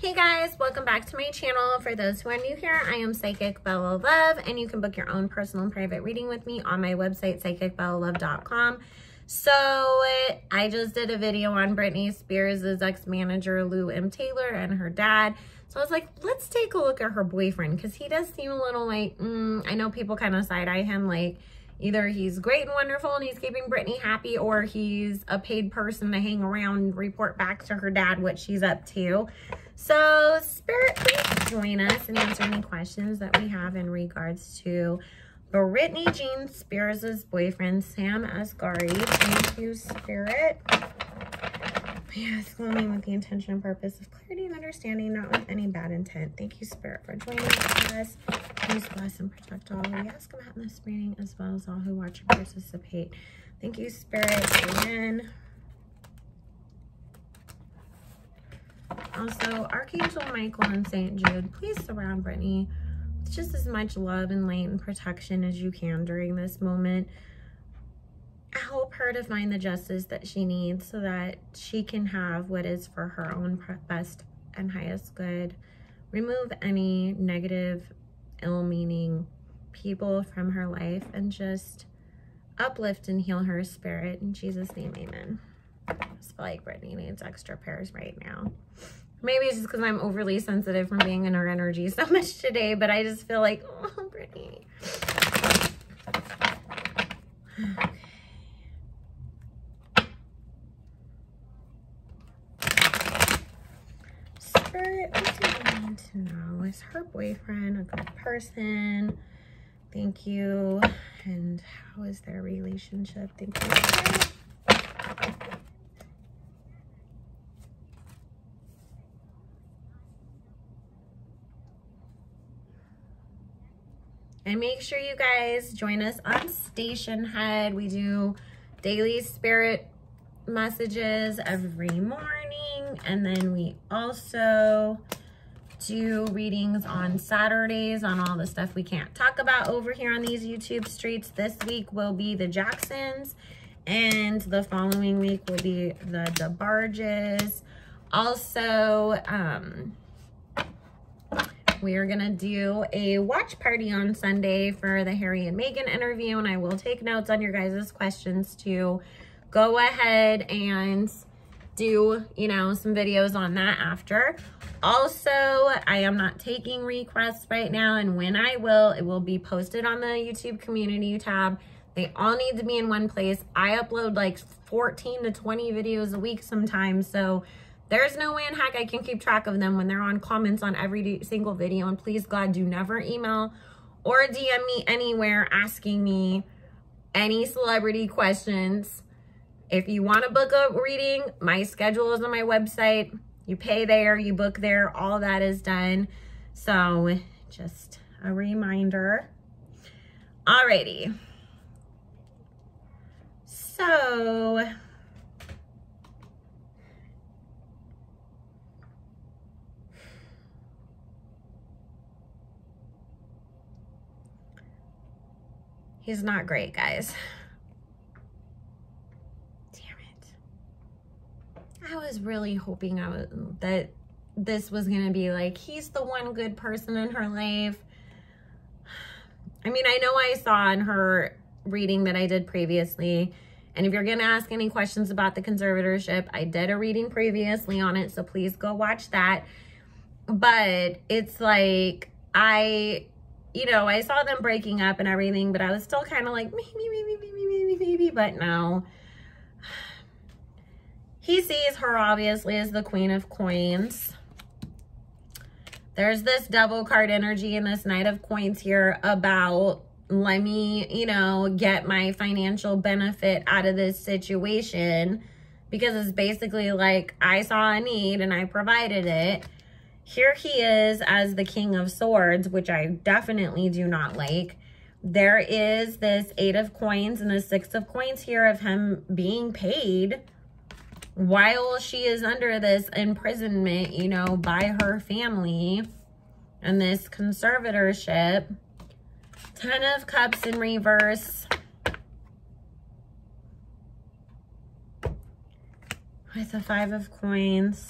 Hey guys, welcome back to my channel. For those who are new here, I am Psychic Bella Love, and you can book your own personal and private reading with me on my website, psychicbellalove.com. So I just did a video on Britney Spears' ex-manager Lou M. Taylor and her dad. So I was like, let's take a look at her boyfriend because he does seem a little like, mm, I know people kind of side-eye him like, Either he's great and wonderful and he's keeping Britney happy or he's a paid person to hang around and report back to her dad what she's up to. So Spirit, please join us and answer any questions that we have in regards to Britney Jean Spears' boyfriend, Sam Asghari. Thank you, Spirit. Yes, only with the intention and purpose of clarity and understanding, not with any bad intent. Thank you, Spirit, for joining us. Please bless and protect all. We ask about in this reading as well as all who watch and participate. Thank you, Spirit. Amen. Also, Archangel Michael and St. Jude, please surround Britney with just as much love and light and protection as you can during this moment help her to find the justice that she needs so that she can have what is for her own best and highest good. Remove any negative, ill-meaning people from her life and just uplift and heal her spirit. In Jesus' name, amen. I just feel like Britney needs extra prayers right now. Maybe it's just because I'm overly sensitive from being in her energy so much today, but I just feel like, oh, Britney. You need to know? Is her boyfriend a good person? Thank you. And how is their relationship? Thank you. And make sure you guys join us on Stationhead. We do daily spirit messages every morning and then we also do readings on Saturdays on all the stuff we can't talk about over here on these YouTube streets. This week will be the Jacksons and the following week will be the DeBarges. Also, um, we are going to do a watch party on Sunday for the Harry and Meghan interview, and I will take notes on your guys' questions to go ahead and do, you know, some videos on that after. Also, I am not taking requests right now, and when I will, it will be posted on the YouTube community tab. They all need to be in one place. I upload like 14 to 20 videos a week sometimes, so there's no way in heck I can keep track of them when they're on comments on every single video. And please, God, do never email or DM me anywhere asking me any celebrity questions if you want to book a reading, my schedule is on my website. You pay there, you book there, all that is done. So just a reminder. Alrighty. So he's not great, guys. I was really hoping I was, that this was going to be like, he's the one good person in her life. I mean, I know I saw in her reading that I did previously, and if you're going to ask any questions about the conservatorship, I did a reading previously on it, so please go watch that. But it's like, I, you know, I saw them breaking up and everything, but I was still kind of like, maybe, maybe, maybe, maybe, maybe, but no. He sees her obviously as the queen of coins. There's this double card energy and this knight of coins here about let me, you know, get my financial benefit out of this situation because it's basically like I saw a need and I provided it. Here he is as the king of swords, which I definitely do not like. There is this eight of coins and the six of coins here of him being paid while she is under this imprisonment, you know, by her family and this conservatorship. Ten of Cups in reverse. With the Five of Coins.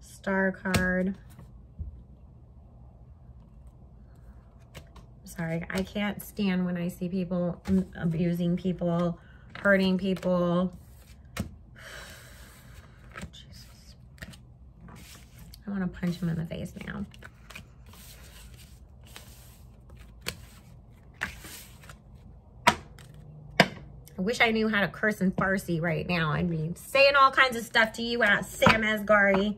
star card. Sorry, I can't stand when I see people abusing people, hurting people. Jesus. I want to punch him in the face now. I wish I knew how to curse in Farsi right now. I'd be saying all kinds of stuff to you at Sam Asghari.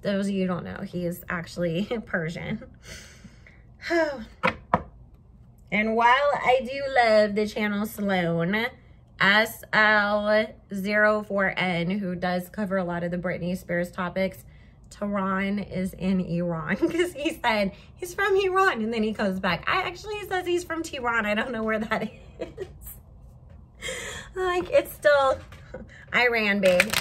Those of you don't know, he is actually Persian. and while I do love the channel Sloan, SL04N, who does cover a lot of the Britney Spears topics, Tehran is in Iran because he said he's from Iran and then he comes back. I actually says he's from Tehran. I don't know where that is like, it's still Iran, babe.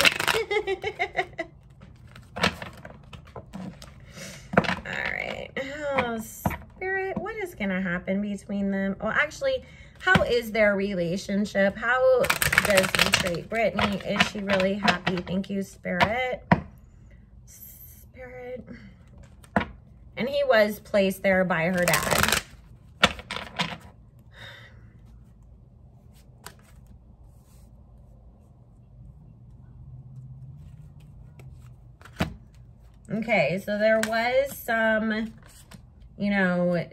All right. Oh, Spirit, what is going to happen between them? Well, actually, how is their relationship? How does he treat Britney? Is she really happy? Thank you, Spirit. Spirit. And he was placed there by her dad. Okay, so there was some, you know,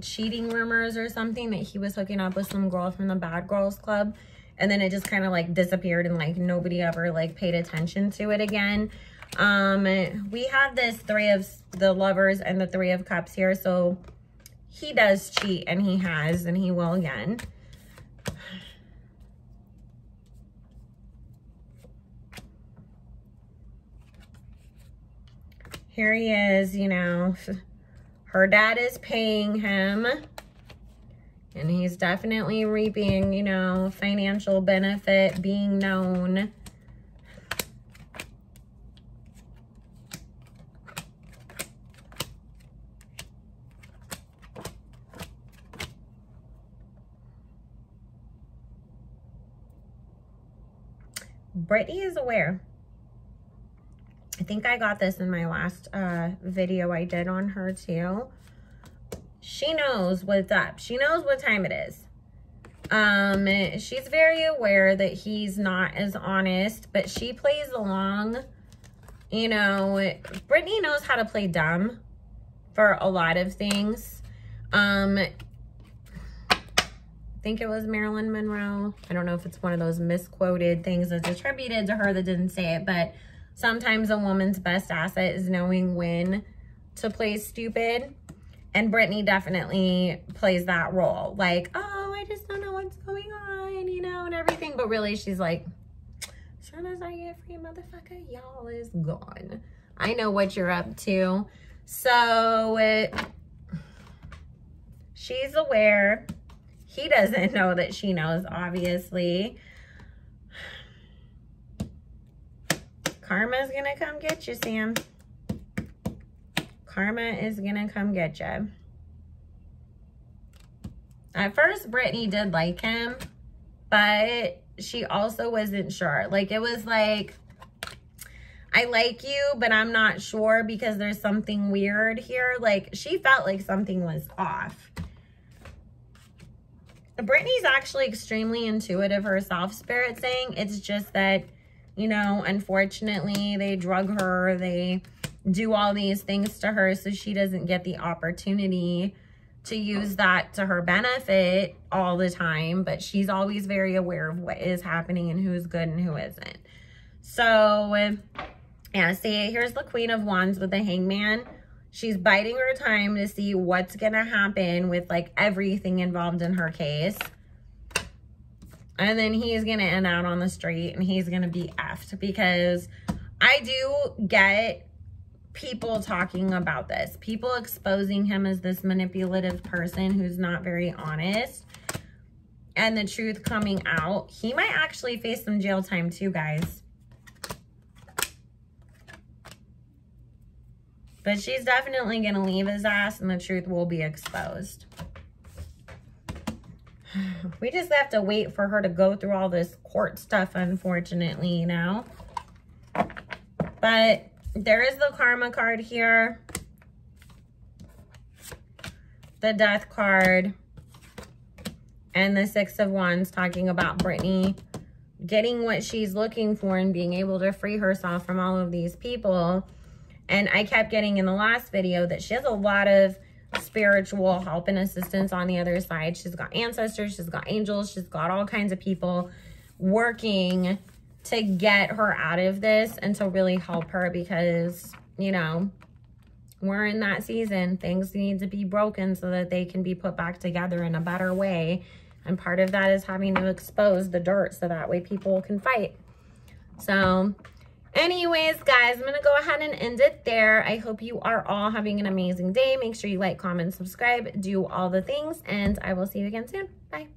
cheating rumors or something that he was hooking up with some girl from the Bad Girls Club. And then it just kind of like disappeared and like nobody ever like paid attention to it again. Um, we have this three of the lovers and the three of cups here. So he does cheat and he has and he will again. here he is, you know, her dad is paying him and he's definitely reaping, you know, financial benefit, being known. Britney is aware. I think I got this in my last uh, video I did on her too. She knows what's up. She knows what time it is. Um, she's very aware that he's not as honest, but she plays along. You know, Britney knows how to play dumb for a lot of things. Um, think it was Marilyn Monroe. I don't know if it's one of those misquoted things that's attributed to her that didn't say it, but Sometimes a woman's best asset is knowing when to play stupid. And Britney definitely plays that role. Like, oh, I just don't know what's going on, you know, and everything. But really, she's like, as soon as I get free, motherfucker, y'all is gone. I know what you're up to. So, it, she's aware. He doesn't know that she knows, obviously. Karma's gonna come get you, Sam. Karma is gonna come get you. At first, Britney did like him, but she also wasn't sure. Like, it was like, I like you, but I'm not sure because there's something weird here. Like, she felt like something was off. Britney's actually extremely intuitive herself, Spirit saying. It's just that you know, unfortunately, they drug her. They do all these things to her so she doesn't get the opportunity to use that to her benefit all the time. But she's always very aware of what is happening and who's good and who isn't. So, yeah, see, here's the Queen of Wands with the Hangman. She's biding her time to see what's going to happen with, like, everything involved in her case. And then he's going to end out on the street and he's going to be effed because I do get people talking about this. People exposing him as this manipulative person who's not very honest. And the truth coming out. He might actually face some jail time too, guys. But she's definitely going to leave his ass and the truth will be exposed. we just have to wait for her to go through all this court stuff, unfortunately, you know. But there is the karma card here. The death card. And the six of wands talking about Britney getting what she's looking for and being able to free herself from all of these people. And I kept getting in the last video that she has a lot of spiritual help and assistance on the other side. She's got ancestors, she's got angels, she's got all kinds of people working to get her out of this and to really help her because, you know, we're in that season. Things need to be broken so that they can be put back together in a better way. And part of that is having to expose the dirt so that way people can fight. So anyways, guys, I'm going to go ahead and end it there. I hope you are all having an amazing day. Make sure you like, comment, subscribe, do all the things, and I will see you again soon. Bye.